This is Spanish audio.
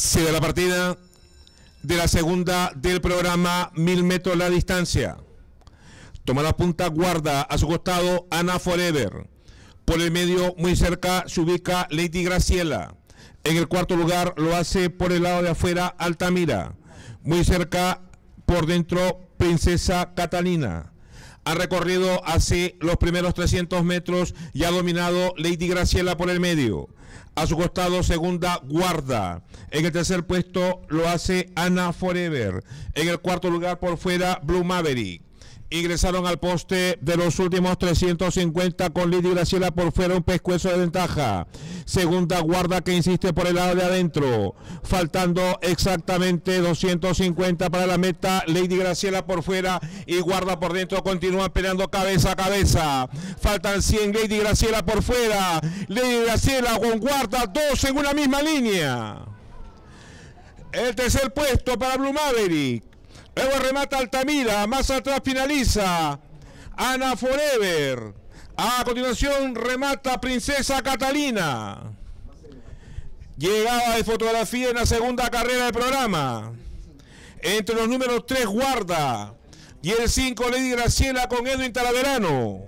Sigue la partida de la segunda del programa Mil metros la distancia. Toma la punta, guarda a su costado Ana Forever. Por el medio, muy cerca, se ubica Lady Graciela. En el cuarto lugar lo hace por el lado de afuera Altamira. Muy cerca, por dentro, Princesa Catalina. Ha recorrido hace los primeros 300 metros y ha dominado Lady Graciela por el medio. A su costado, segunda, Guarda. En el tercer puesto lo hace Ana Forever. En el cuarto lugar, por fuera, Blue Maverick ingresaron al poste de los últimos 350 con Lidia Graciela por fuera un pescuezo de ventaja. Segunda guarda que insiste por el lado de adentro. Faltando exactamente 250 para la meta. Lady Graciela por fuera y guarda por dentro. Continúan peleando cabeza a cabeza. Faltan 100 Lady Graciela por fuera. Lady Graciela con guarda dos en una misma línea. El tercer puesto para Blue Maverick. Luego remata Altamira, más atrás finaliza Ana Forever. A continuación remata Princesa Catalina. Llegaba de fotografía en la segunda carrera del programa. Entre los números 3 guarda. Y el 5 Lady Graciela con Edwin Talaverano.